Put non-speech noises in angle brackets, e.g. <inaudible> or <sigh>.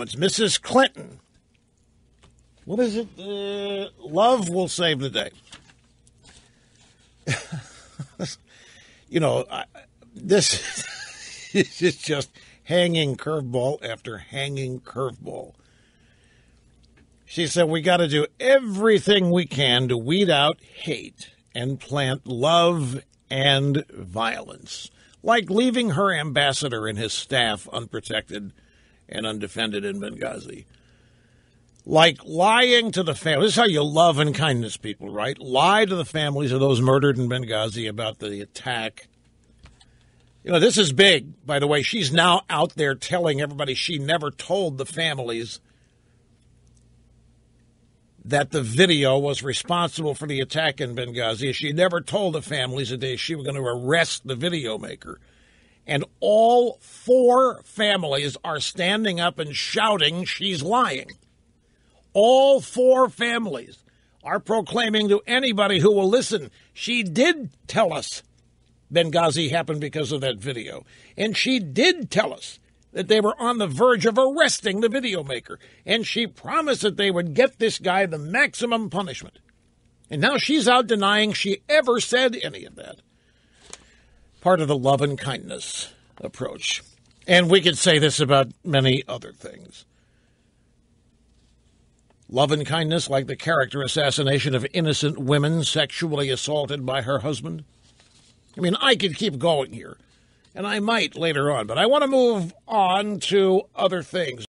It's Mrs. Clinton. What is it? Uh, love will save the day. <laughs> you know, I, this <laughs> is just hanging curveball after hanging curveball. She said, We got to do everything we can to weed out hate and plant love and violence, like leaving her ambassador and his staff unprotected and undefended in Benghazi. Like lying to the family. This is how you love and kindness people, right? Lie to the families of those murdered in Benghazi about the attack. You know, this is big, by the way. She's now out there telling everybody she never told the families that the video was responsible for the attack in Benghazi. She never told the families that she was going to arrest the video maker and all four families are standing up and shouting she's lying. All four families are proclaiming to anybody who will listen, she did tell us Benghazi happened because of that video. And she did tell us that they were on the verge of arresting the video maker. And she promised that they would get this guy the maximum punishment. And now she's out denying she ever said any of that part of the love and kindness approach. And we could say this about many other things. Love and kindness, like the character assassination of innocent women sexually assaulted by her husband. I mean, I could keep going here, and I might later on, but I want to move on to other things.